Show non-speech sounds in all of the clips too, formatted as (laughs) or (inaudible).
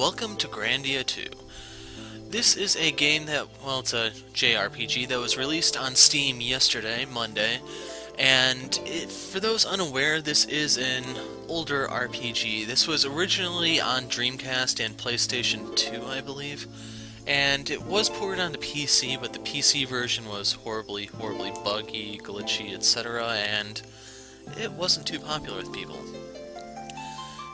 welcome to Grandia 2. This is a game that, well, it's a JRPG that was released on Steam yesterday, Monday, and it, for those unaware, this is an older RPG. This was originally on Dreamcast and PlayStation 2, I believe, and it was ported onto PC, but the PC version was horribly, horribly buggy, glitchy, etc., and it wasn't too popular with people.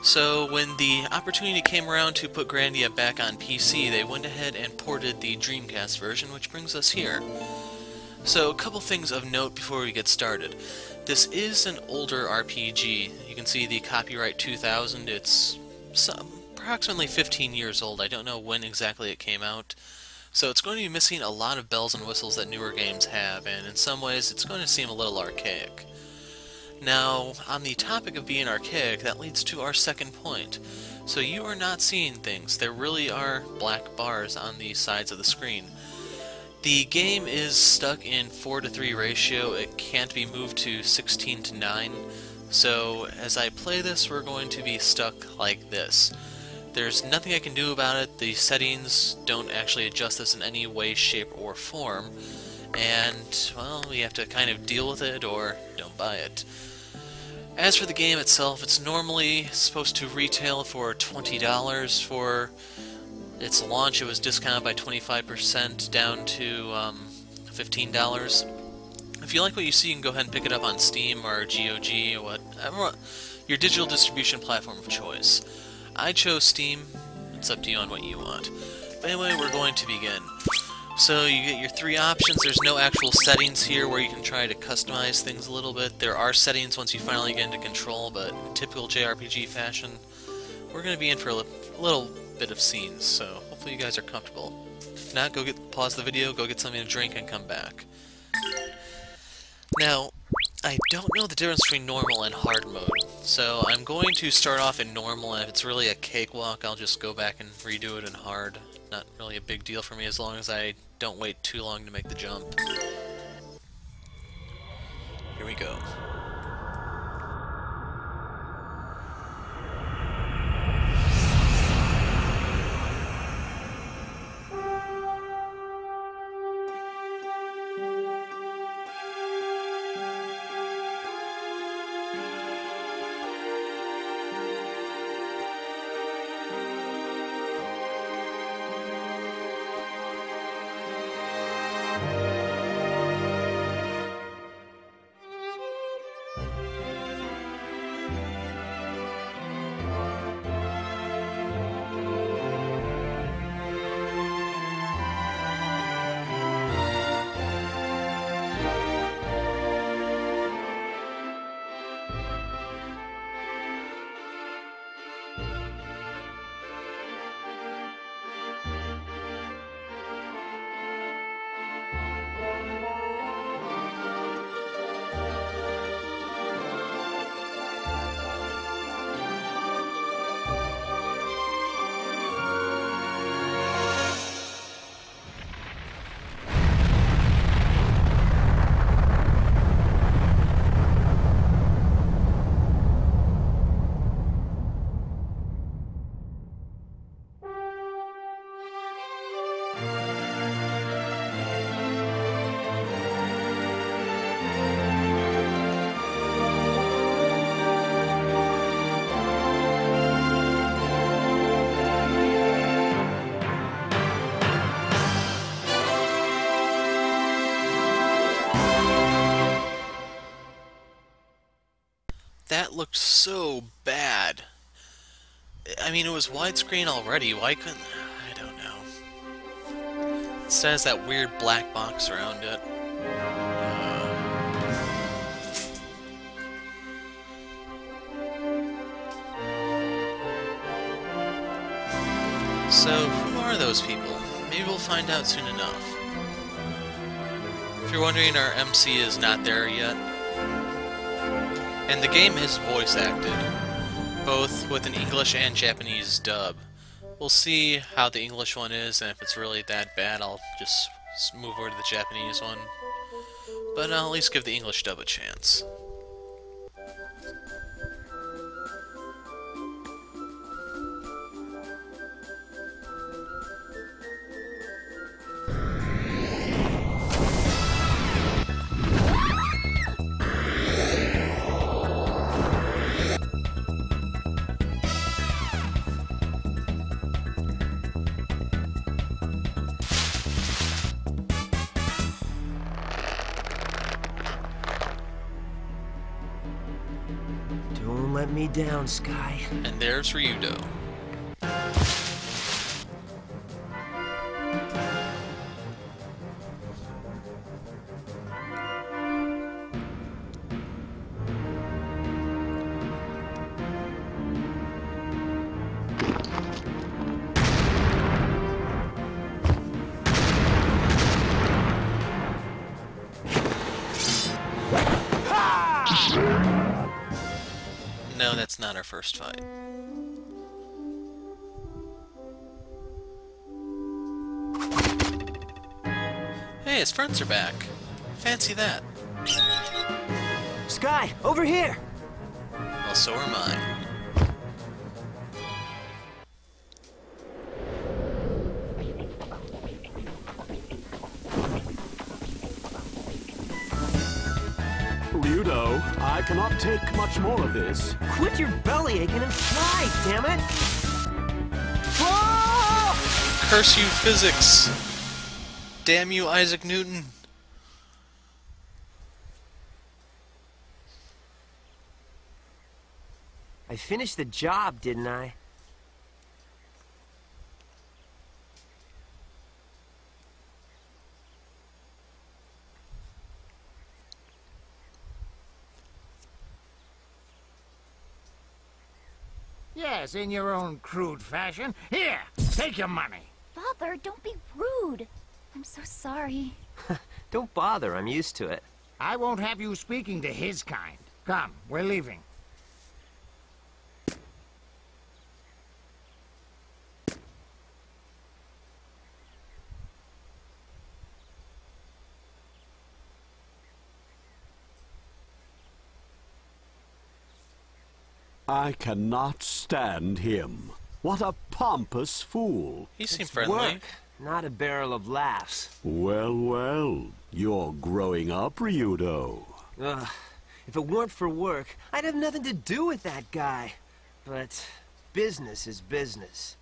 So when the opportunity came around to put Grandia back on PC, they went ahead and ported the Dreamcast version, which brings us here. So a couple things of note before we get started. This is an older RPG. You can see the copyright 2000, it's some, approximately 15 years old. I don't know when exactly it came out. So it's going to be missing a lot of bells and whistles that newer games have, and in some ways it's going to seem a little archaic. Now, on the topic of being archaic, that leads to our second point. So you are not seeing things. There really are black bars on the sides of the screen. The game is stuck in 4 to 3 ratio. It can't be moved to 16 to 9. So as I play this, we're going to be stuck like this. There's nothing I can do about it. The settings don't actually adjust this in any way, shape, or form. And, well, we have to kind of deal with it or don't buy it. As for the game itself, it's normally supposed to retail for $20. For its launch, it was discounted by 25% down to um, $15. If you like what you see, you can go ahead and pick it up on Steam or GOG or whatever, your digital distribution platform of choice. I chose Steam. It's up to you on what you want. But anyway, we're going to begin. So you get your three options. There's no actual settings here where you can try to customize things a little bit. There are settings once you finally get into control, but in typical JRPG fashion, we're going to be in for a little bit of scenes, so hopefully you guys are comfortable. If not, go get pause the video, go get something to drink, and come back. Now, I don't know the difference between normal and hard mode, so I'm going to start off in normal, and if it's really a cakewalk, I'll just go back and redo it in hard. Not really a big deal for me as long as I don't wait too long to make the jump. Here we go. That looked so bad. I mean, it was widescreen already. Why couldn't... I don't know. It has that weird black box around it. Uh... So, who are those people? Maybe we'll find out soon enough. If you're wondering, our MC is not there yet. And the game is voice acted, both with an English and Japanese dub. We'll see how the English one is, and if it's really that bad, I'll just move over to the Japanese one. But I'll at least give the English dub a chance. Down, Skye. And there's Ryudo. First fight. Hey, his friends are back. Fancy that. Skye, over here! Well, so are mine. Cannot take much more of this. Quit your belly aching and fly, damn it! Whoa! Curse you, physics! Damn you, Isaac Newton! I finished the job, didn't I? Yes, in your own crude fashion. Here, take your money. Father, don't be rude. I'm so sorry. (laughs) Don't bother, I'm used to it. I won't have you speaking to his kind. Come, we're leaving. I cannot stand him. What a pompous fool. He seemed It's friendly. Work, not a barrel of laughs. Well, well, you're growing up, Ryudo. Ugh. If it weren't for work, I'd have nothing to do with that guy. But business is business.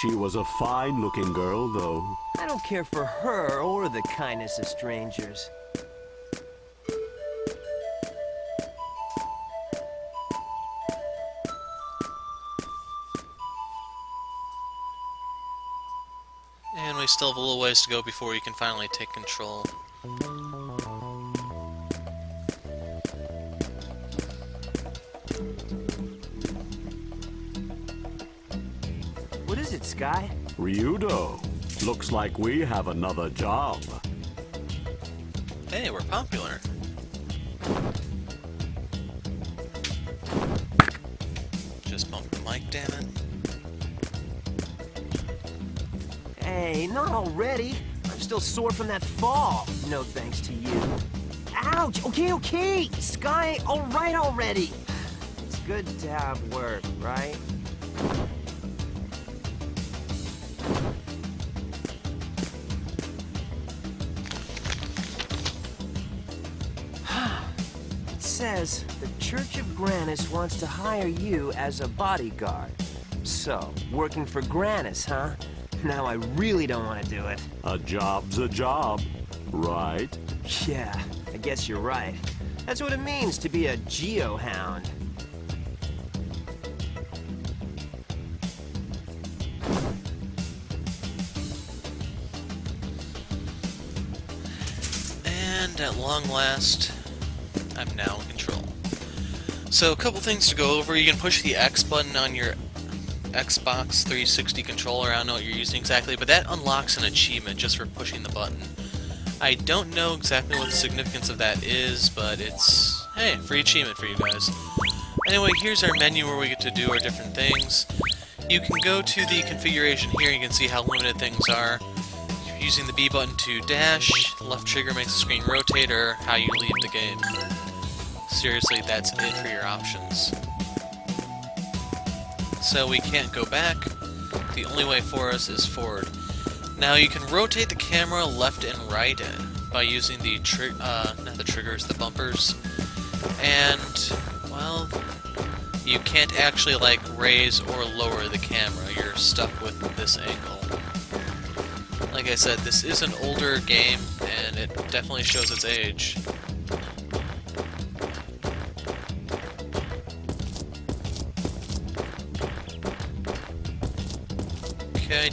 She was a fine-looking girl, though. I don't care for her or the kindness of strangers. And still have a little ways to go before you can finally take control. What is it, Skye? Ryudo, looks like we have another job. Hey, we're popular. Just bump the mic, damn it. Hey, not already. I'm still sore from that fall. No thanks to you. Ouch! Okay, okay! Skye, alright already! It's good to have work, right? (sighs) It says the Church of Granas wants to hire you as a bodyguard. So, working for Granas, huh? Now I really don't want to do it. A job's a job, right? Yeah, I guess you're right. That's what it means to be a geohound. And at long last, I'm now in control. So a couple things to go over. You can push the X button on your Xbox 360 controller. I don't know what you're using exactly, but that unlocks an achievement just for pushing the button. I don't know exactly what the significance of that is, but it's, hey, free achievement for you guys. Anyway, here's our menu where we get to do our different things. You can go to the configuration here, you can see how limited things are. Using the B button to dash, left trigger makes the screen rotate, or how you leave the game. Seriously, that's it for your options. So we can't go back. The only way for us is forward. Now you can rotate the camera left and right by using the tri uh, not the triggers, the bumpers. And, well, you can't actually like raise or lower the camera. You're stuck with this angle. Like I said, this is an older game, and it definitely shows its age.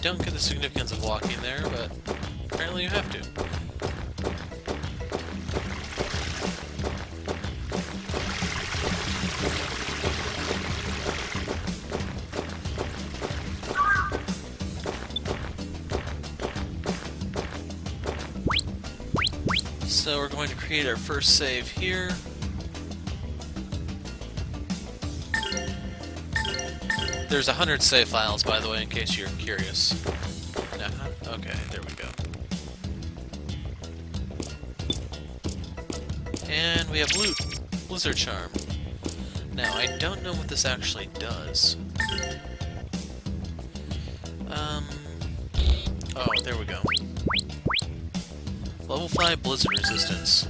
Don't get the significance of walking there, but apparently you have to. So we're going to create our first save here. There's a hundred save files, by the way, in case you're curious. No, huh? Okay, there we go. And we have loot, Blizzard Charm. Now, I don't know what this actually does. Um. Oh, there we go. Level 5 Blizzard Resistance.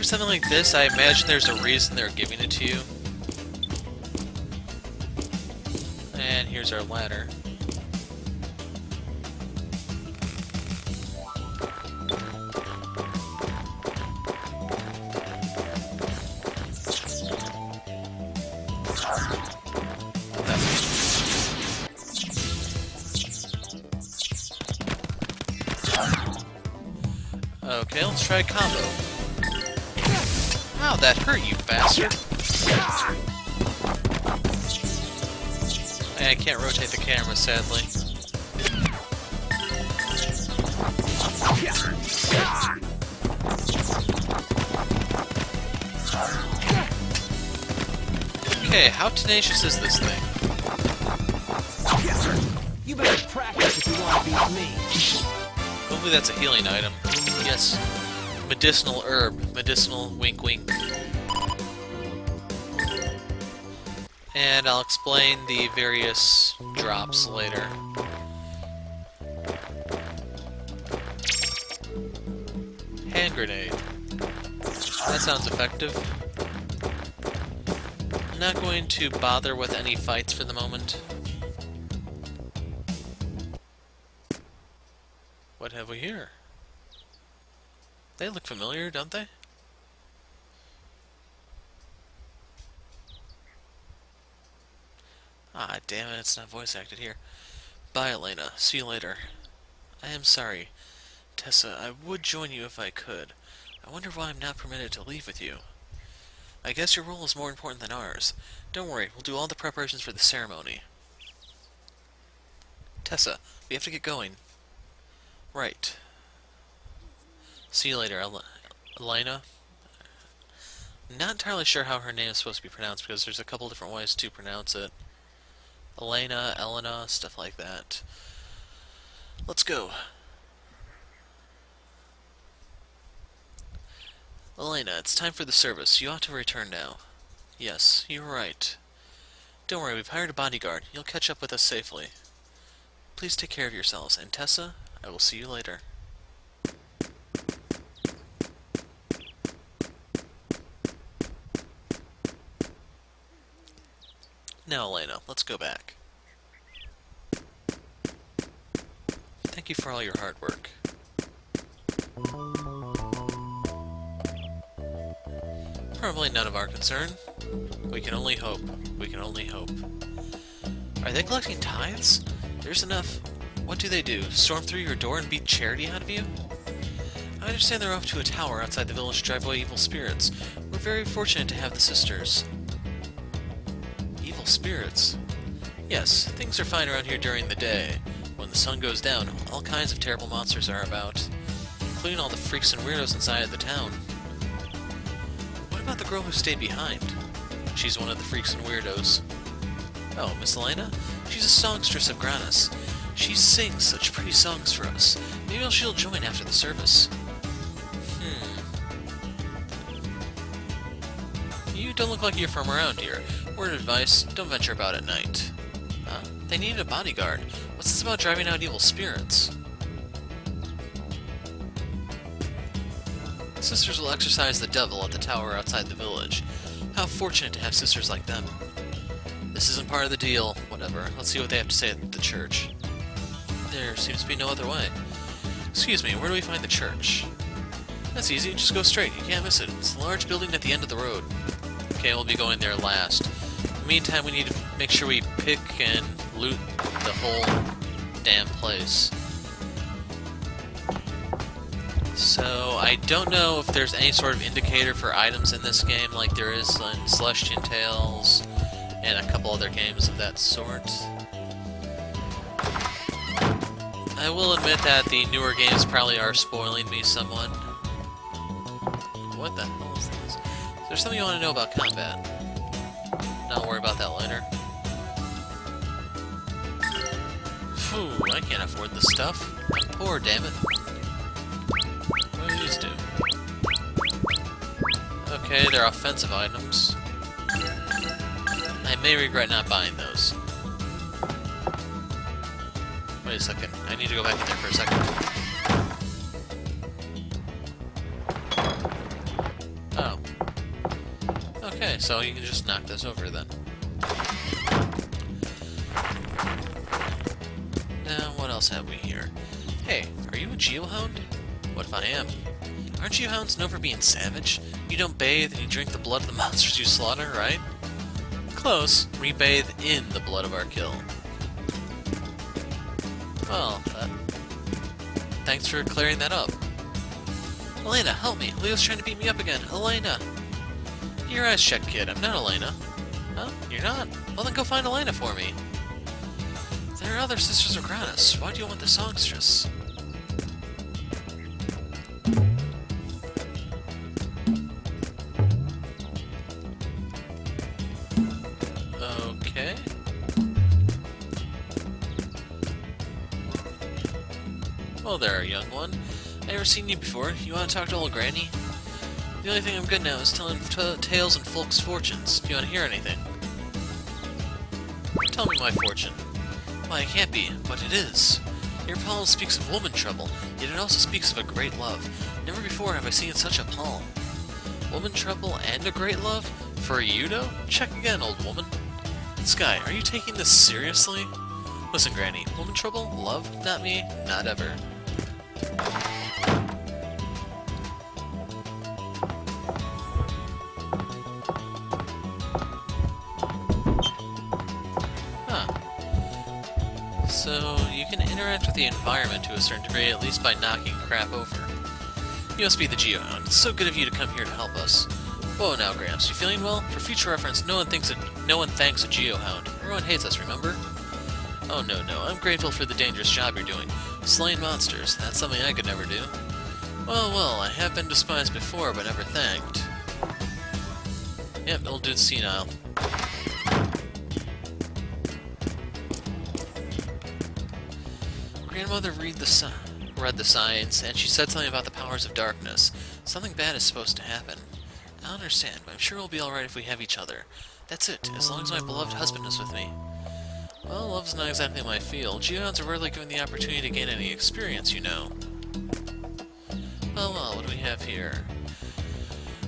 For something like this, I imagine there's a reason they're giving it to you. And here's our ladder. Okay, let's try a combo. Ow, that hurt you, bastard! I can't rotate the camera, sadly. Okay, how tenacious is this thing? You better practice if you want to beat me. Hopefully that's a healing item. Yes. Medicinal herb. Medicinal wink wink. And I'll explain the various drops later. Hand grenade. That sounds effective. I'm not going to bother with any fights for the moment. What have we here? They look familiar, don't they? Ah, damn it, it's not voice acted here. Bye, Elena. See you later. I am sorry. Tessa, I would join you if I could. I wonder why I'm not permitted to leave with you. I guess your role is more important than ours. Don't worry, we'll do all the preparations for the ceremony. Tessa, we have to get going. Right. See you later, El Elena. Not entirely sure how her name is supposed to be pronounced because there's a couple different ways to pronounce it. Elena, Elena, stuff like that. Let's go. Elena, it's time for the service. You ought to return now. Yes, you're right. Don't worry, we've hired a bodyguard. You'll catch up with us safely. Please take care of yourselves, and Tessa, I will see you later. Now, Elena, let's go back. Thank you for all your hard work. Probably none of our concern. We can only hope. We can only hope. Are they collecting tithes? There's enough. What do they do? Storm through your door and beat charity out of you? I understand they're off to a tower outside the village to drive away evil spirits. We're very fortunate to have the sisters. Spirits? Yes, things are fine around here during the day. When the sun goes down, all kinds of terrible monsters are about, including all the freaks and weirdos inside of the town. What about the girl who stayed behind? She's one of the freaks and weirdos. Oh, Miss Elena? She's a songstress of Granas. She sings such pretty songs for us. Maybe she'll join after the service. Hmm. You don't look like you're from around here. Word of advice, don't venture about at night. Huh? They needed a bodyguard. What's this about driving out evil spirits? Sisters will exorcise the devil at the tower outside the village. How fortunate to have sisters like them. This isn't part of the deal. Whatever. Let's see what they have to say at the church. There seems to be no other way. Excuse me, where do we find the church? That's easy, just go straight. You can't miss it. It's a large building at the end of the road. Okay, we'll be going there last. Meantime, we need to make sure we pick and loot the whole damn place. So, I don't know if there's any sort of indicator for items in this game like there is in Celestial Tales and a couple other games of that sort. I will admit that the newer games probably are spoiling me somewhat. What the hell is this? Is there something you want to know about combat? Don't worry about that later. Phew, I can't afford this stuff. I'm poor, damn it. What do these do? Okay, they're offensive items. I may regret not buying those. Wait a second. I need to go back in there for a second. So you can just knock this over then. Now, what else have we here? Hey, are you a geohound? What if I am? Aren't geohounds known for being savage? You don't bathe and you drink the blood of the (laughs) monsters you slaughter, right? Close. We bathe in the blood of our kill. Well, uh, thanks for clearing that up. Elena, help me! Leo's trying to beat me up again. Elena! Your eyes check, kid. I'm not Elena. Huh? You're not? Well, then go find Elena for me. There are other sisters of Granas. Why do you want the songstress? Okay. Well there, young one. I never seen you before. You want to talk to old Granny? The only thing I'm good now is telling tales and folks' fortunes. Do you want to hear anything? Tell me my fortune. Why, it can't be, but it is. Your poem speaks of woman trouble, yet it also speaks of a great love. Never before have I seen such a poem. Woman trouble and a great love? For a Yudo? Check again, old woman. Skye, are you taking this seriously? Listen, Granny, woman trouble? Love? Not me? Not ever. Interact with the environment to a certain degree, at least by knocking crap over. You must be the Geohound. It's so good of you to come here to help us. Whoa now, Gramps, you feeling well? For future reference, no one thinks a, no one thanks a Geohound. Everyone hates us, remember? Oh no, no, I'm grateful for the dangerous job you're doing. Slaying monsters, that's something I could never do. Well, well, I have been despised before, but never thanked. Yep, old dude's senile. Grandmother read the si read the signs, and she said something about the powers of darkness. Something bad is supposed to happen. I understand, but I'm sure we'll be alright if we have each other. That's it, as long as my beloved husband is with me. Well, love's not exactly my field. Geohounds are rarely given the opportunity to gain any experience, you know. Well, well, what do we have here?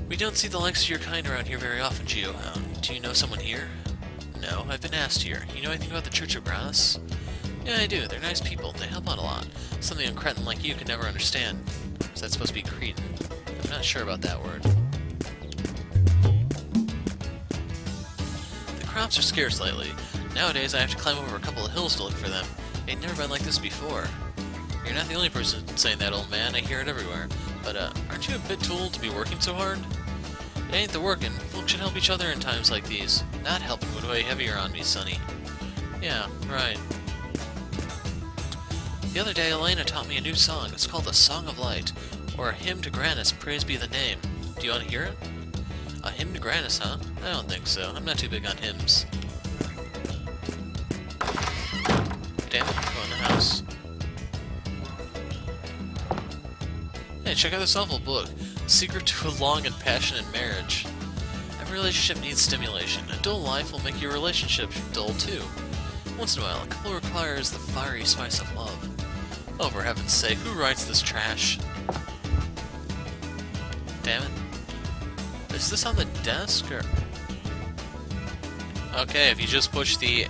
We don't see the likes of your kind around here very often, Geohound. Do you know someone here? No, I've been asked here. You know anything about the Church of Granas? Yeah, I do. They're nice people. They help out a lot. Something a cretin like you can never understand. Is that supposed to be Cretan? I'm not sure about that word. The crops are scarce lately. Nowadays, I have to climb over a couple of hills to look for them. They'd never been like this before. You're not the only person saying that, old man. I hear it everywhere. But, uh, aren't you a bit too old to be working so hard? It ain't the working. Folks should help each other in times like these. Not helping would weigh heavier on me, sonny. Yeah, right. The other day, Elena taught me a new song. It's called A Song of Light, or a hymn to Granas, praise be the name. Do you want to hear it? A hymn to Granas, huh? I don't think so. I'm not too big on hymns. Damn it, go in the house. Hey, check out this awful book. Secret to a Long and Passionate Marriage. Every relationship needs stimulation. A dull life will make your relationship dull too. Once in a while, a couple requires the fiery spice of love. Oh, for heaven's sake, who writes this trash? Damn it. Is this on the desk, or...? Okay, if you just push the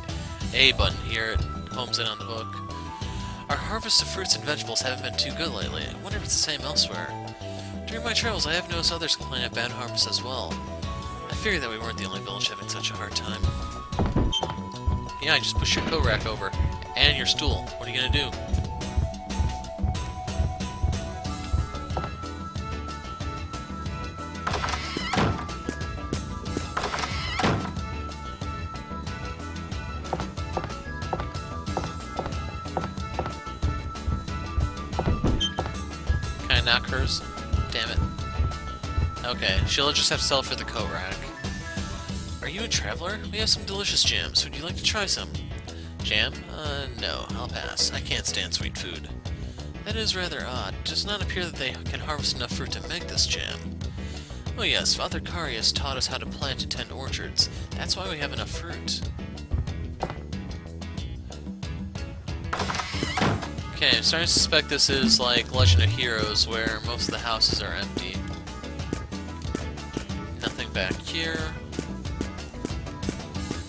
A button here, it homes in on the book. Our harvest of fruits and vegetables haven't been too good lately. I wonder if it's the same elsewhere. During my travels, I have noticed others complain of bad harvests as well. I figured that we weren't the only village having such a hard time. Yeah, just push your coat rack over. And your stool. What are you gonna do? She'll just have to sell for the coat rack. Are you a traveler? We have some delicious jams. Would you like to try some? Jam? Uh, no, I'll pass. I can't stand sweet food. That is rather odd. It does not appear that they can harvest enough fruit to make this jam. Oh yes, Father Carius taught us how to plant and tend orchards. That's why we have enough fruit. Okay, I'm starting to suspect this is like Legend of Heroes, where most of the houses are empty. Here.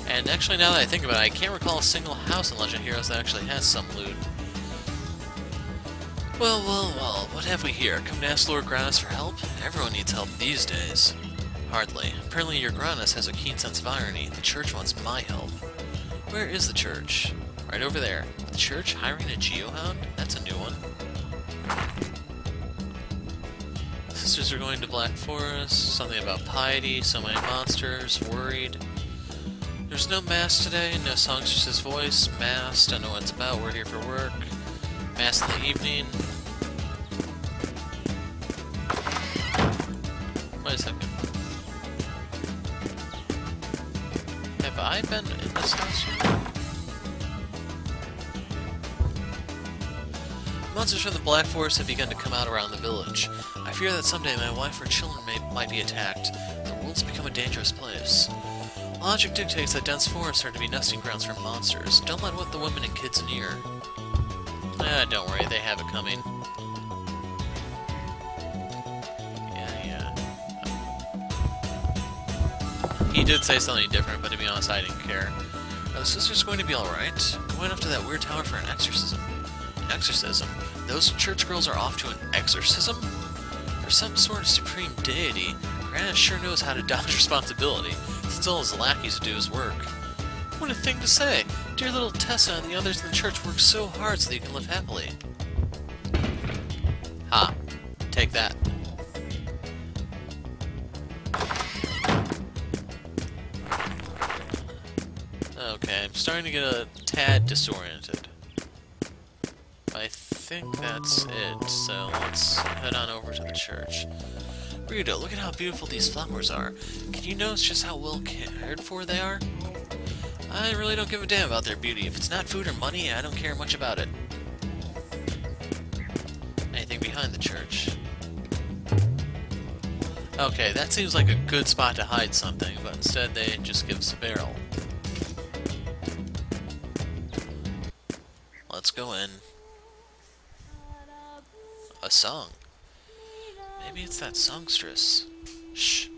And actually, now that I think about it, I can't recall a single house in Legend Heroes that actually has some loot. Well, well, well, what have we here? Come to ask Lord Granas for help? Everyone needs help these days. Hardly. Apparently your Granas has a keen sense of irony. The church wants my help. Where is the church? Right over there. The church hiring a geohound? That's a new one. Sisters are going to Black Forest. Something about piety, so many monsters, worried. There's no mass today, no songstress's voice, mass, don't know what it's about, we're here for work. Mass in the evening. Wait a second. Have I been in this house yet? Monsters from the Black Forest have begun to come out around the village. I fear that someday my wife or children may, might be attacked. The world's become a dangerous place. Logic dictates that dense forests are to be nesting grounds for monsters. Don't let what the women and kids near. Ah, don't worry, they have it coming. Yeah, yeah. He did say something different, but to be honest, I didn't care. Are the sisters going to be alright? Going up to that weird tower for an exorcism. Exorcism? Those church girls are off to an exorcism? For some sort of supreme deity, Granite sure knows how to dodge (laughs) responsibility. Still has lackeys to do his work. What a thing to say! Dear little Tessa and the others in the church work so hard so you can live happily. Ha. Take that. Okay, I'm starting to get a tad disoriented. Think that's it, so let's head on over to the church. Rita, look at how beautiful these flowers are. Can you notice just how well cared for they are? I really don't give a damn about their beauty. If it's not food or money, I don't care much about it. Anything behind the church? Okay, that seems like a good spot to hide something, but instead they just give us a barrel. Let's go in. Song. Maybe it's that songstress. Shh.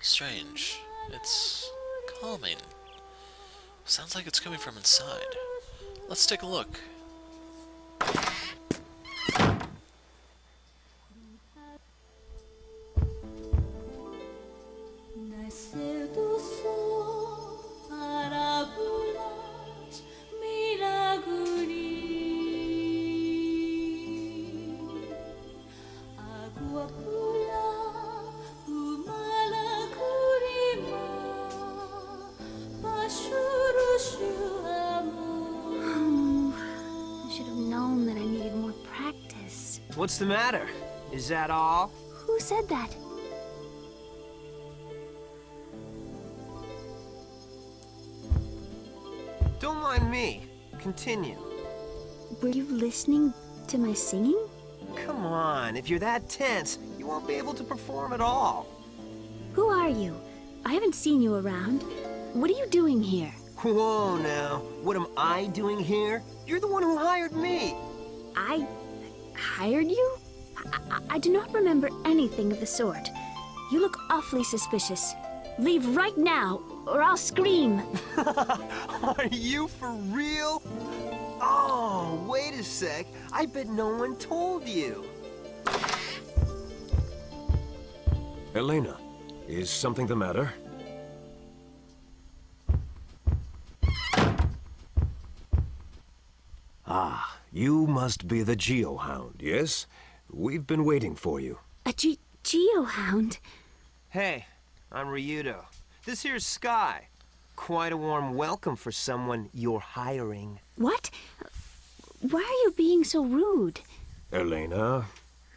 Strange. It's calming. Sounds like it's coming from inside. Let's take a look. What's the matter? Is that all? Who said that? Don't mind me. Continue. Were you listening to my singing? Come on, if you're that tense, you won't be able to perform at all. Who are you? I haven't seen you around. What are you doing here? Whoa now, what am I doing here? You're the one who hired me. I hired you? I, I, I do not remember anything of the sort. You look awfully suspicious. Leave right now, or I'll scream. (laughs) Are you for real? Oh, wait a sec. I bet no one told you. Elena, is something the matter? Ah, you must be the Geohound, yes? We've been waiting for you. A Ge- Geohound? Hey, I'm Ryudo. This here's Skye. Quite a warm welcome for someone you're hiring. What? Why are you being so rude? Elena,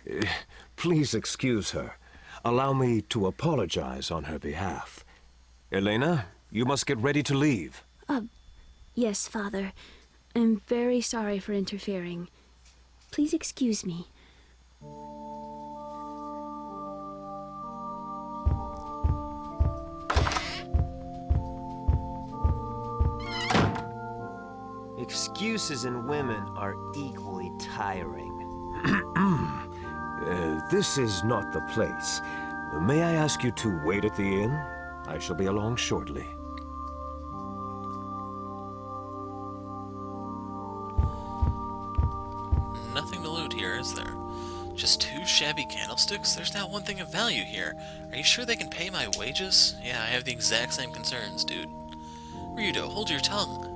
eh, please excuse her. Allow me to apologize on her behalf. Elena, you must get ready to leave. Uh, Yes, Father. I'm very sorry for interfering. Please excuse me. Excuses in women are equally tiring. (clears throat) Uh, this is not the place. May I ask you to wait at the inn? I shall be along shortly. Shabby candlesticks? There's not one thing of value here. Are you sure they can pay my wages? Yeah, I have the exact same concerns, dude. Ryudo, hold your tongue.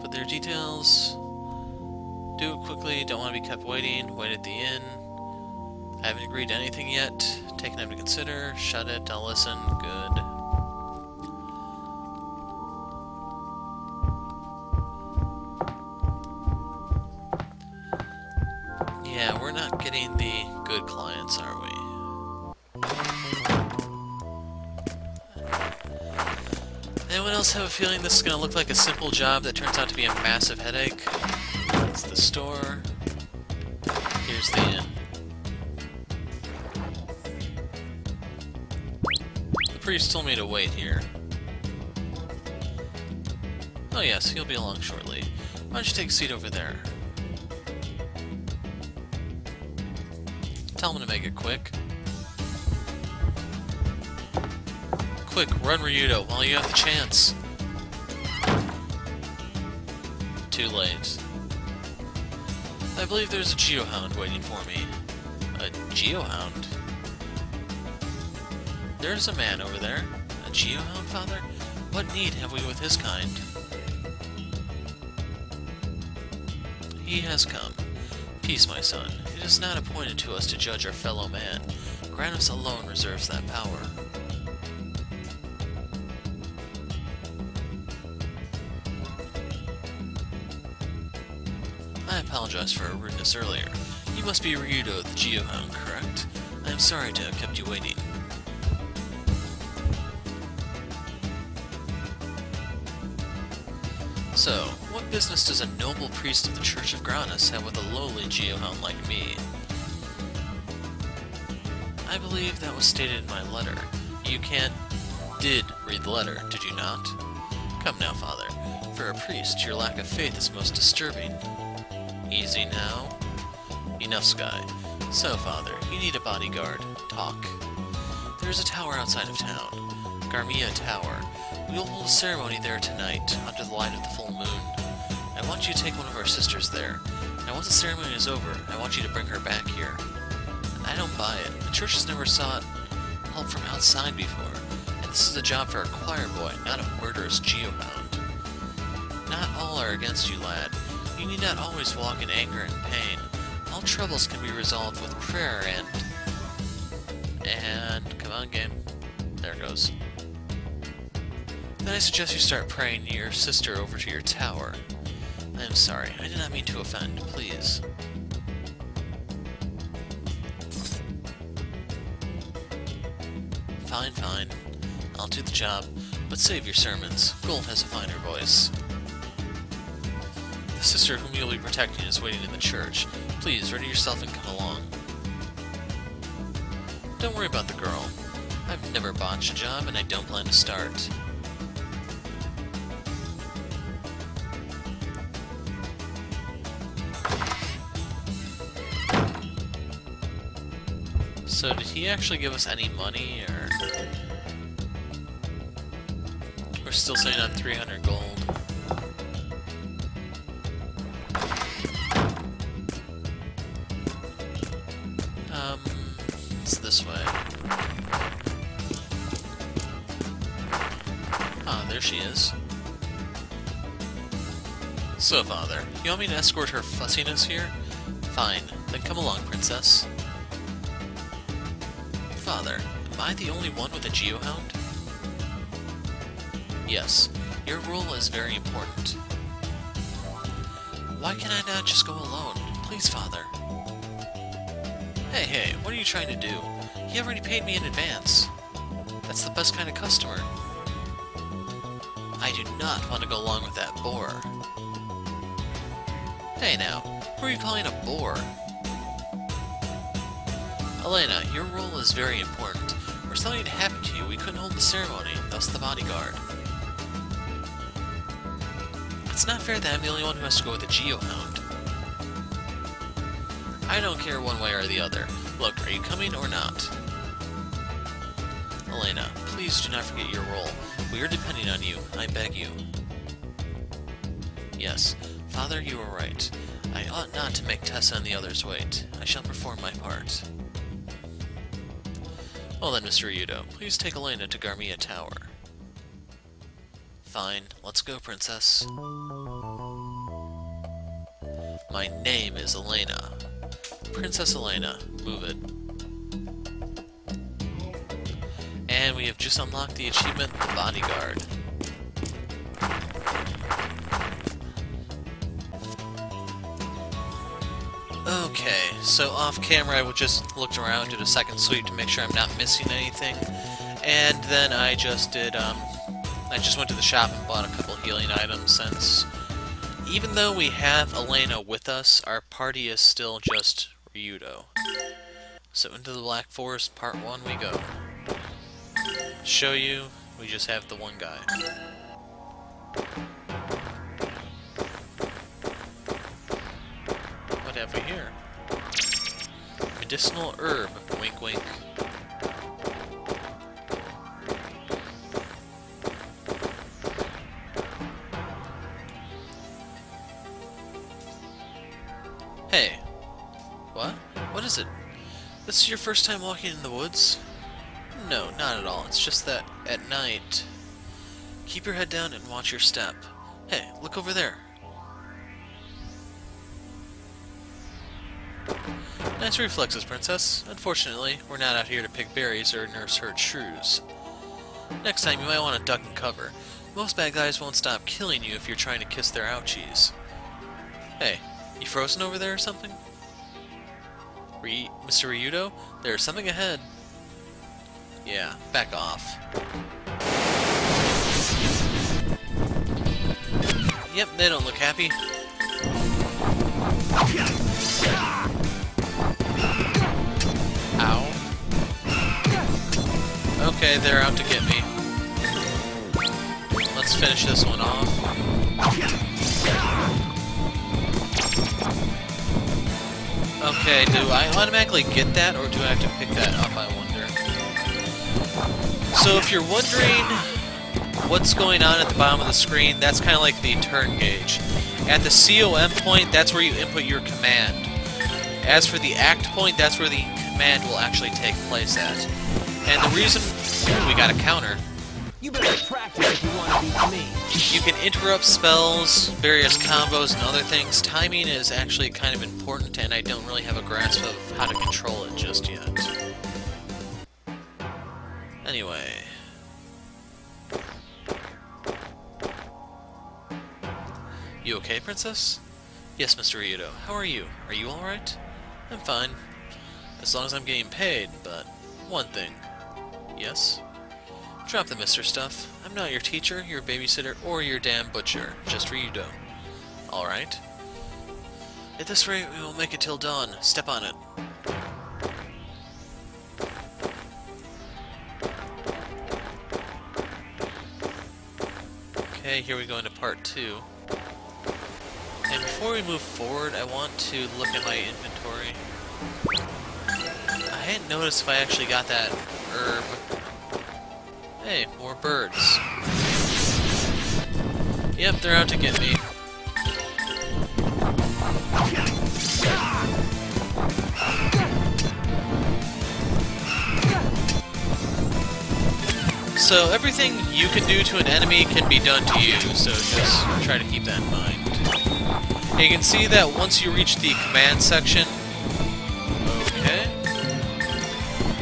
Put their details. Do it quickly, don't want to be kept waiting. Wait at the inn. I haven't agreed to anything yet. Take time to consider. Shut it, I'll listen. Good. Getting the good clients, are we? Anyone else have a feeling this is gonna look like a simple job that turns out to be a massive headache? It's the store. Here's the inn. The priest told me to wait here. Oh yes, he'll be along shortly. Why don't you take a seat over there? Tell him to make it quick. Quick, run Ryudo while you have the chance. Too late. I believe there's a Geohound waiting for me. A Geohound? There's a man over there. A Geohound, father? What need have we with his kind? He has come. Peace, my son. It is not appointed to us to judge our fellow man. Granas alone reserves that power. I apologize for our rudeness earlier. You must be Ryudo the Geohound, correct? I am sorry to have kept you waiting. So, what business does a noble priest of the Church of Granas have with a lowly Geohound like me? I believe that was stated in my letter. You can't... did read the letter, did you not? Come now, father. For a priest, your lack of faith is most disturbing. Easy now. Enough, Skye. So, father, you need a bodyguard. Talk. There's a tower outside of town. Garmia Tower. We will hold a ceremony there tonight, under the light of the full moon. I want you to take one of our sisters there. Now once the ceremony is over, I want you to bring her back here. I don't buy it. The church has never sought help from outside before. And this is a job for a choir boy, not a murderous geohound. Not all are against you, lad. You need not always walk in anger and pain. All troubles can be resolved with prayer and... And... Come on, game. There it goes. Then I suggest you start praying your sister over to your tower. I am sorry, I did not mean to offend, please. Fine, fine. I'll do the job, but save your sermons. Gold has a finer voice. The sister whom you'll be protecting is waiting in the church. Please, ready yourself and come along. Don't worry about the girl. I've never botched a job, and I don't plan to start. So did he actually give us any money, or... We're still sitting on 300 gold. Um, it's this way. Ah, there she is. So, father, you want me to escort her fussiness here? Fine, then come along, princess. Father, am I the only one with a Geohound? Yes, your role is very important. Why can I not just go alone? Please, Father. Hey, hey, what are you trying to do? He already paid me in advance. That's the best kind of customer. I do not want to go along with that bore. Hey now, who are you calling a bore? Elena, your role is very important. Or something had happened to you, we couldn't hold the ceremony, thus the bodyguard. It's not fair that I'm the only one who has to go with a Geohound. I don't care one way or the other. Look, are you coming or not? Elena, please do not forget your role. We are depending on you, I beg you. Yes, Father, you are right. I ought not to make Tessa and the others wait. I shall perform my part. Well then, Mr. Ryudo, please take Elena to Garmia Tower. Fine, let's go, Princess. My name is Elena. Princess Elena, move it. And we have just unlocked the achievement, the Bodyguard. Okay, so off camera I just looked around, did a second sweep to make sure I'm not missing anything, and then I just did, um, I just went to the shop and bought a couple healing items since even though we have Elena with us, our party is still just Ryudo. So into the Black Forest, part 1 we go. Show you, we just have the one guy. Medicinal herb, wink wink. Hey. What? What is it? This is your first time walking in the woods? No, not at all. It's just that, at night... Keep your head down and watch your step. Hey, look over there. Nice reflexes, Princess. Unfortunately, we're not out here to pick berries or nurse hurt shrews. Next time, you might want to duck and cover. Most bad guys won't stop killing you if you're trying to kiss their ouchies. Hey, you frozen over there or something? Re Mr. Ryudo? There's something ahead. Yeah, back off. Yep, they don't look happy. Okay, they're out to get me. Let's finish this one off. Okay, do I automatically get that, or do I have to pick that up, I wonder? So if you're wondering what's going on at the bottom of the screen, that's kind of like the turn gauge. At the COM point, that's where you input your command. As for the act point, that's where the command will actually take place at. And the reason... Ooh, we got a counter. You better practice if you want to beat me. You can interrupt spells, various combos, and other things. Timing is actually kind of important, and I don't really have a grasp of how to control it just yet. Anyway... You okay, Princess? Yes, Mr. Ryudo. How are you? Are you alright? I'm fine. As long as I'm getting paid, but... One thing. Yes? Drop the Mr. stuff. I'm not your teacher, your babysitter, or your damn butcher. Just Ryudo. Alright. At this rate, we will make it till dawn. Step on it. Okay, here we go into part two. And before we move forward, I want to look at my inventory. I hadn't noticed if I actually got that herb. Hey, more birds. Yep, they're out to get me. So everything you can do to an enemy can be done to you, so just try to keep that in mind. And you can see that once you reach the command section,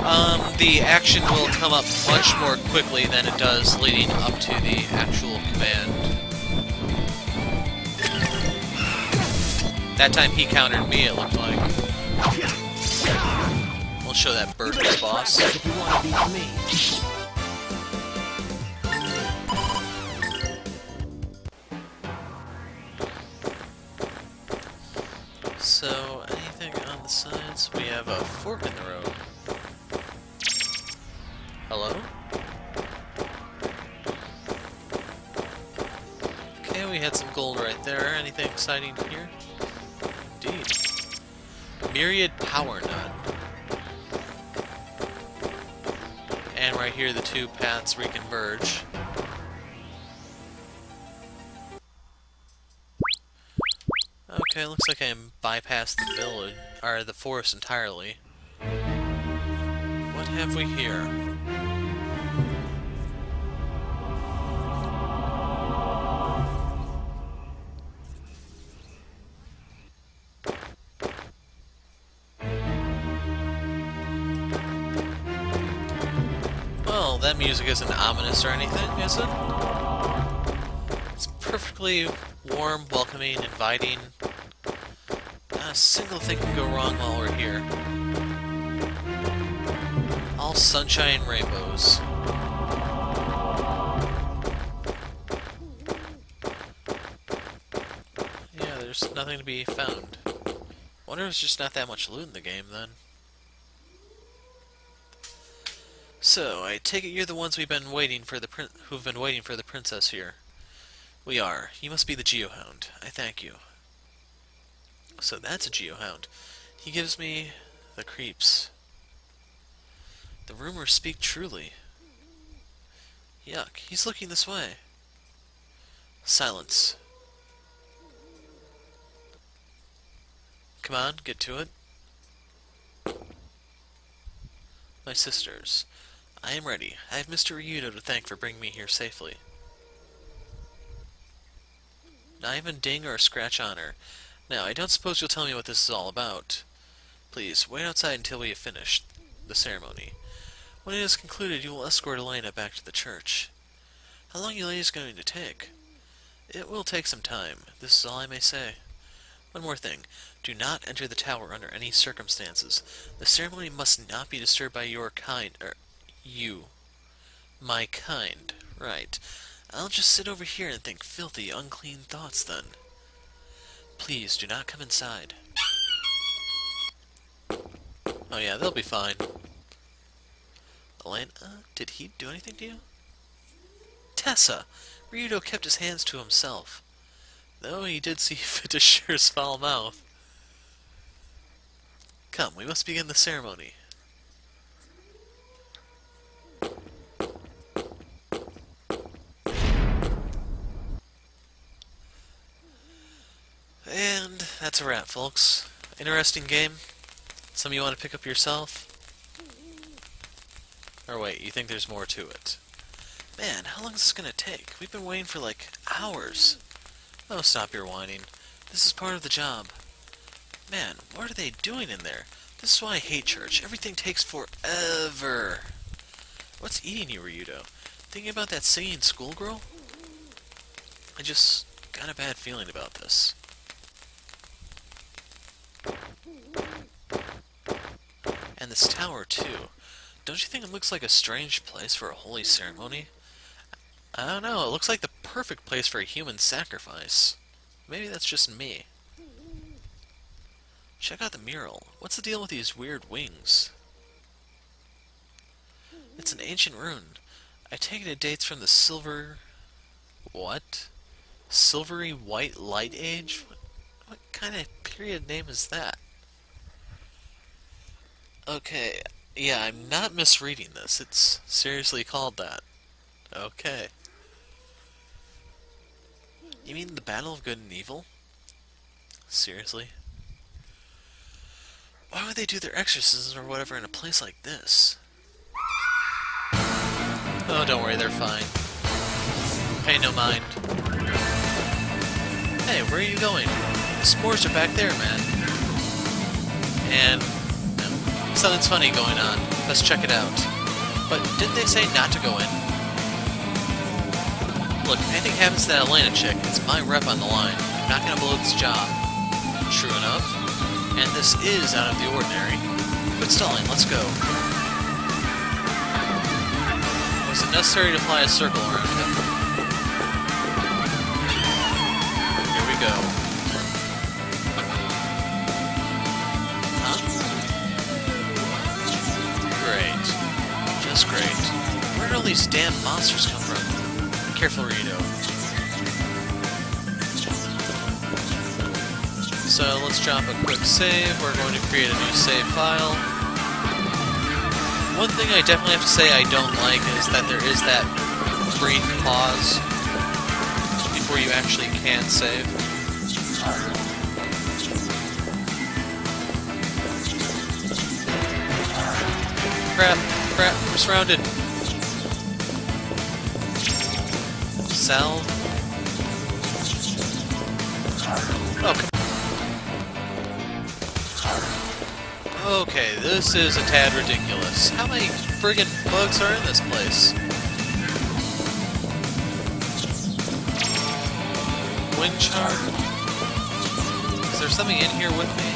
um, the action will come up much more quickly than it does leading up to the actual command. That time he countered me, it looked like. We'll show that bird his boss. So, anything on the sides? We have a fork in the road. Hello? Okay, we had some gold right there. Anything exciting here? Indeed. Myriad Power Nut. And right here, the two paths reconverge. Okay, looks like I am bypassed the village, or the forest entirely. What have we here? Music isn't ominous or anything, is it? It's perfectly warm, welcoming, inviting. Not a single thing can go wrong while we're here. All sunshine and rainbows. Yeah, there's nothing to be found. Wonder if there's just not that much loot in the game then. So, I take it you're the ones we've been waiting for the prin- who've been waiting for the princess here. We are. You must be the Geohound. I thank you. So that's a Geohound. He gives me the creeps. The rumors speak truly. Yuck, he's looking this way. Silence. Come on, get to it. My sisters. I am ready. I have Mr. Ryudo to thank for bringing me here safely. Not even a ding or a scratch on her. Now, I don't suppose you'll tell me what this is all about. Please, wait outside until we have finished the ceremony. When it is concluded, you will escort Elena back to the church. How long you ladies going to take? It will take some time. This is all I may say. One more thing. Do not enter the tower under any circumstances. The ceremony must not be disturbed by your kind, er, you. My kind. Right. I'll just sit over here and think filthy, unclean thoughts then. Please do not come inside. Oh yeah, they'll be fine. Elena, did he do anything to you? Tessa! Ryudo kept his hands to himself. Though he did see (laughs) fit to foul mouth. Come, we must begin the ceremony. And that's a wrap, folks. Interesting game. Some you want to pick up yourself? Or wait, you think there's more to it? Man, how long is this gonna take? We've been waiting for like hours. Oh, stop your whining. This is part of the job. Man, what are they doing in there? This is why I hate church. Everything takes forever. What's eating you, Ryudo? Thinking about that singing schoolgirl? I just got a bad feeling about this. And this tower, too. Don't you think it looks like a strange place for a holy ceremony? I don't know, it looks like the perfect place for a human sacrifice. Maybe that's just me. Check out the mural. What's the deal with these weird wings? It's an ancient rune. I take it it dates from the silver... What? Silvery White Light Age? What, what kind of period name is that? Okay, yeah, I'm not misreading this. It's seriously called that. Okay. You mean the Battle of Good and Evil? Seriously? Why would they do their exorcisms or whatever in a place like this? Oh, don't worry, they're fine. Pay no mind. Hey, where are you going? The s'mores are back there, man. And something's funny going on. Let's check it out. But didn't they say not to go in? Look, if anything happens to that Elena chick, it's my rep on the line. I'm not gonna blow this job. True enough. And this is out of the ordinary. Quit stalling, let's go. Was it necessary to fly a circle around him? Here we go. These damn monsters come from? Careful, Ryudo. So let's drop a quick save. We're going to create a new save file. One thing I definitely have to say I don't like is that there is that brief pause before you actually can save. Crap, crap, we're surrounded. Salve. Oh, come Okay, this is a tad ridiculous. How many friggin' bugs are in this place? Wind charm? Is there something in here with me?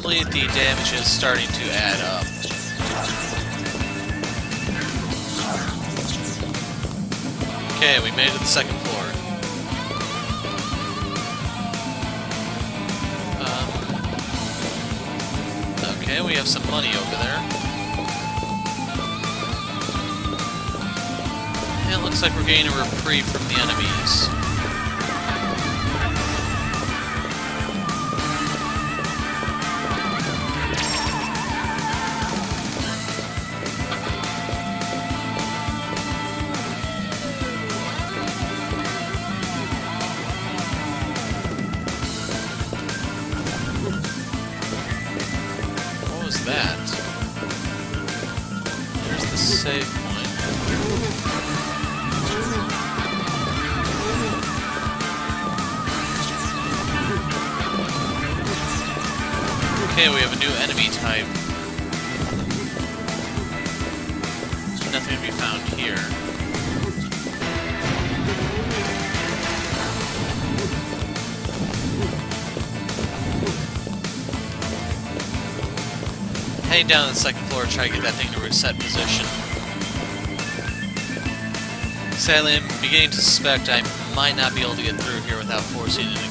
Sadly, the damage is starting to add up. Okay, we made it to the second floor. Um, okay, we have some money over there. It looks like we're getting a reprieve from the enemies. Try to get that thing to reset position. Sadly, I'm beginning to suspect I might not be able to get through here without forcing an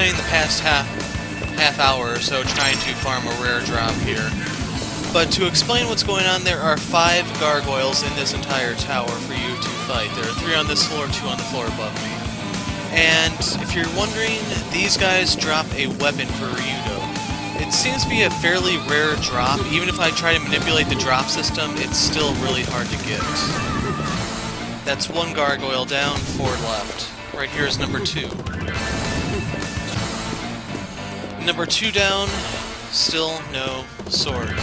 The past half half hour or so trying to farm a rare drop here. But to explain what's going on, there are five gargoyles in this entire tower for you to fight. There are three on this floor, two on the floor above me. And if you're wondering, these guys drop a weapon for Ryudo. It seems to be a fairly rare drop. Even if I try to manipulate the drop system, it's still really hard to get. That's one gargoyle down, four left. Right here is number two. Number two down, still no sword.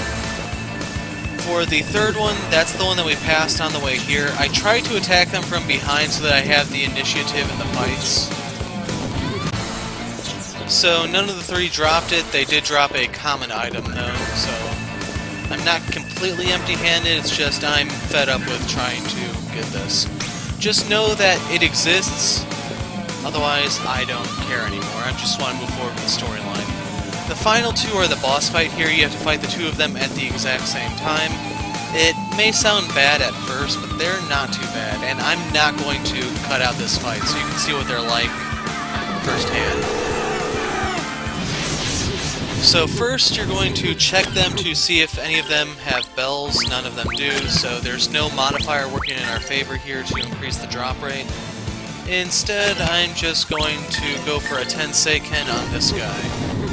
For the third one, that's the one that we passed on the way here. I tried to attack them from behind so that I have the initiative in the fights. So none of the three dropped it. They did drop a common item though, so I'm not completely empty-handed. It's just I'm fed up with trying to get this. Just know that it exists. Otherwise, I don't care anymore. I just want to move forward with the storyline. The final two are the boss fight here. You have to fight the two of them at the exact same time. It may sound bad at first, but they're not too bad. And I'm not going to cut out this fight so you can see what they're like firsthand. So first you're going to check them to see if any of them have bells, none of them do, so there's no modifier working in our favor here to increase the drop rate. Instead, I'm just going to go for a Tenseiken on this guy.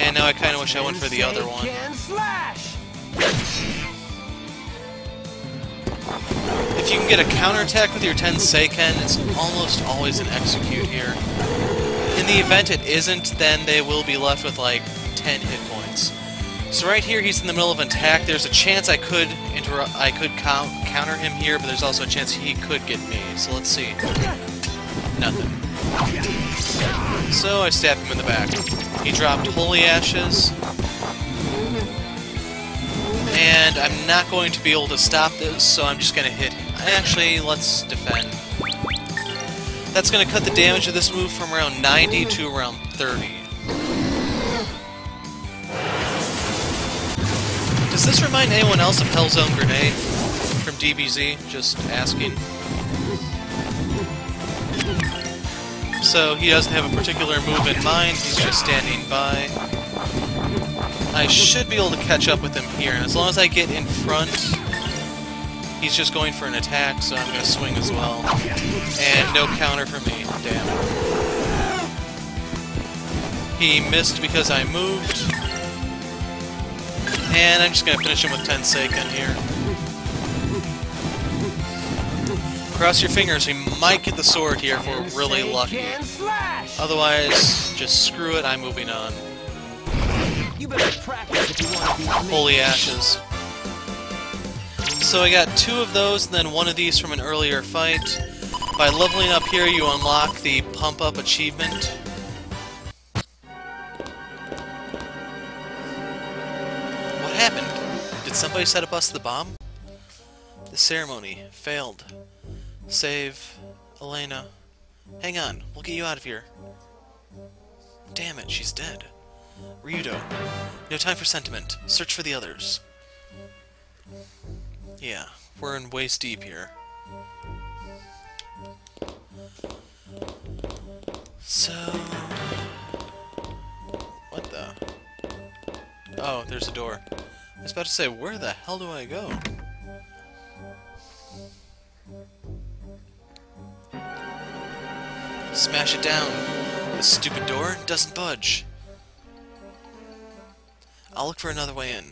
And now I kind of wish I went for the other one. If you can get a counterattack with your Tenseiken, it's almost always an execute here. In the event it isn't, then they will be left with like 10 hit points. So right here, he's in the middle of an attack. There's a chance I could interrupt, I could count, counter him here, but there's also a chance he could get me. So let's see. Nothing. So I stabbed him in the back. He dropped Holy Ashes. And I'm not going to be able to stop this, so I'm just going to hit... him. Actually, let's defend. That's going to cut the damage of this move from around 90 to around 30. Does this remind anyone else of Hellzone Grenade from DBZ? Just asking. So he doesn't have a particular move in mind, he's just standing by. I should be able to catch up with him here, and as long as I get in front, he's just going for an attack, so I'm going to swing as well. And no counter for me, damn. He missed because I moved. And I'm just going to finish him with Tenseiken here. Cross your fingers, we might get the sword here if we're really lucky. Otherwise, just screw it, I'm moving on. Holy Ashes. So I got two of those, and then one of these from an earlier fight. By leveling up here, you unlock the Pump Up achievement. What happened? Did somebody set up us the bomb? The ceremony failed. Save Elena. Hang on, we'll get you out of here. Damn it, she's dead. Ryudo. No time for sentiment. Search for the others. Yeah, we're in waist deep here. So... What the? Oh, there's a door. I was about to say, where the hell do I go? Smash it down. This stupid door doesn't budge. I'll look for another way in.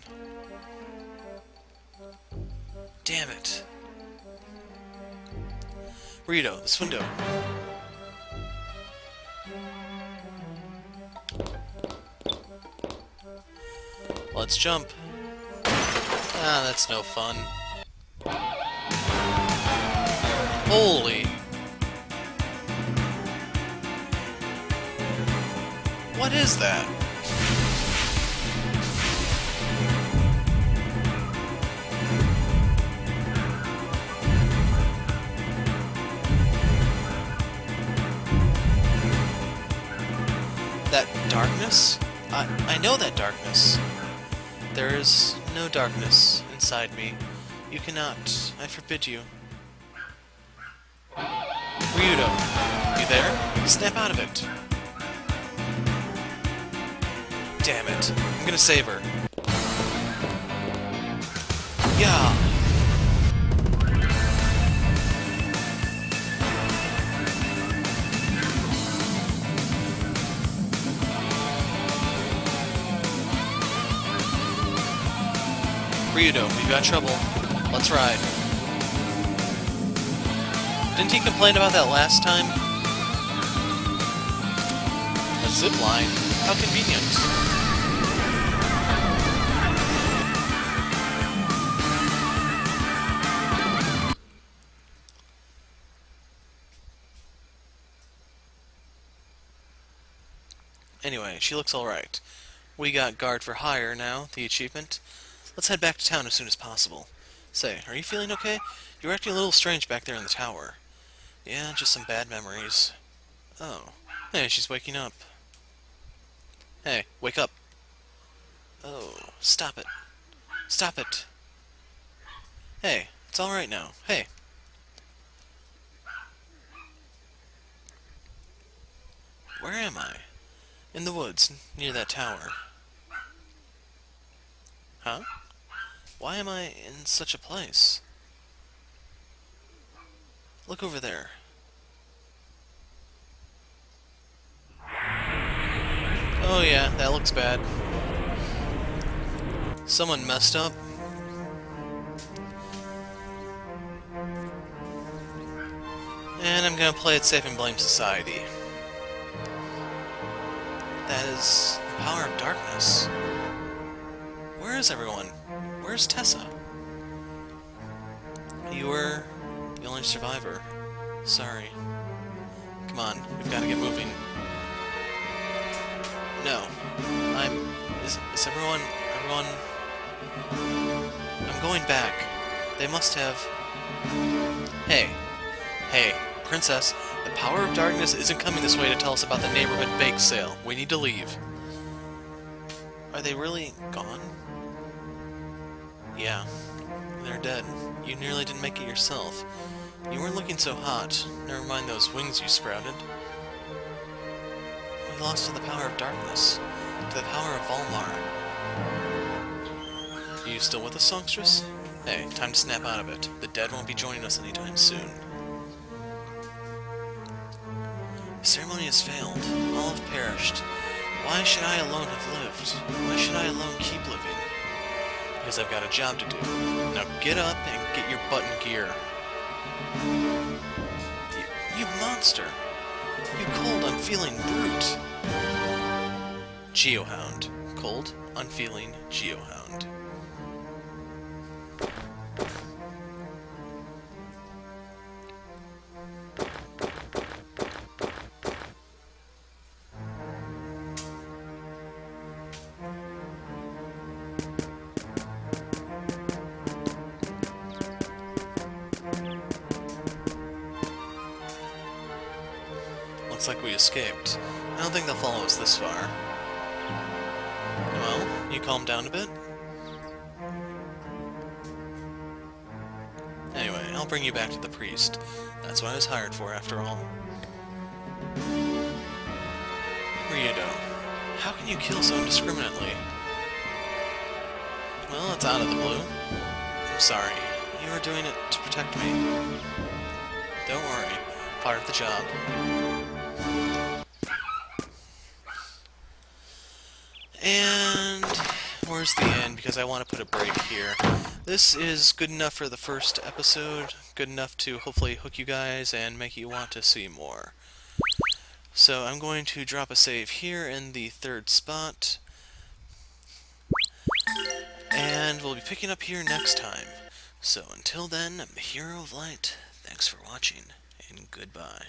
Damn it. Ryudo, this window. Let's jump. Ah, that's no fun. Holy. What is that? That darkness? I, I know that darkness. There is no darkness inside me. You cannot. I forbid you. Ryudo, you there? Snap out of it damn it. I'm gonna save her. Yeah! Ryudo, we've got trouble. Let's ride. Didn't he complain about that last time? A zip line? How convenient. She looks alright. We got guard for hire now, the achievement. Let's head back to town as soon as possible. Say, are you feeling okay? You're acting a little strange back there in the tower. Yeah, just some bad memories. Oh. Hey, she's waking up. Hey, wake up. Oh, stop it. Stop it. Hey, it's alright now. Hey. Where am I? In the woods, near that tower. Huh? Why am I in such a place? Look over there. Oh yeah, that looks bad. Someone messed up. And I'm gonna play it safe and blame society. That is the power of darkness. Where is everyone? Where's Tessa? You were the only survivor. Sorry. Come on, we've got to get moving. No. I'm... Is, is everyone... Everyone... I'm going back. They must have... Hey. Hey, Princess, the power of darkness isn't coming this way to tell us about the neighborhood bake sale. We need to leave. Are they really gone? Yeah, they're dead. You nearly didn't make it yourself. You weren't looking so hot. Never mind those wings you sprouted. We lost to the power of darkness. To the power of Valmar. You still with us, songstress? Hey, time to snap out of it. The dead won't be joining us anytime soon. Ceremony has failed. All have perished. Why should I alone have lived? Why should I alone keep living? Because I've got a job to do. Now get up and get your button gear. You, you monster! You cold, unfeeling brute! Geohound. Cold, unfeeling Geohound. Calm down a bit? Anyway, I'll bring you back to the priest. That's what I was hired for, after all. Ryudo, how can you kill so indiscriminately? Well, it's out of the blue. I'm sorry. You were doing it to protect me. Don't worry. Part of the job. And where's the end? Because I want to put a break here. This is good enough for the first episode. Good enough to hopefully hook you guys and make you want to see more. So I'm going to drop a save here in the third spot. And we'll be picking up here next time. So until then, I'm the Hero of Light. Thanks for watching, and goodbye.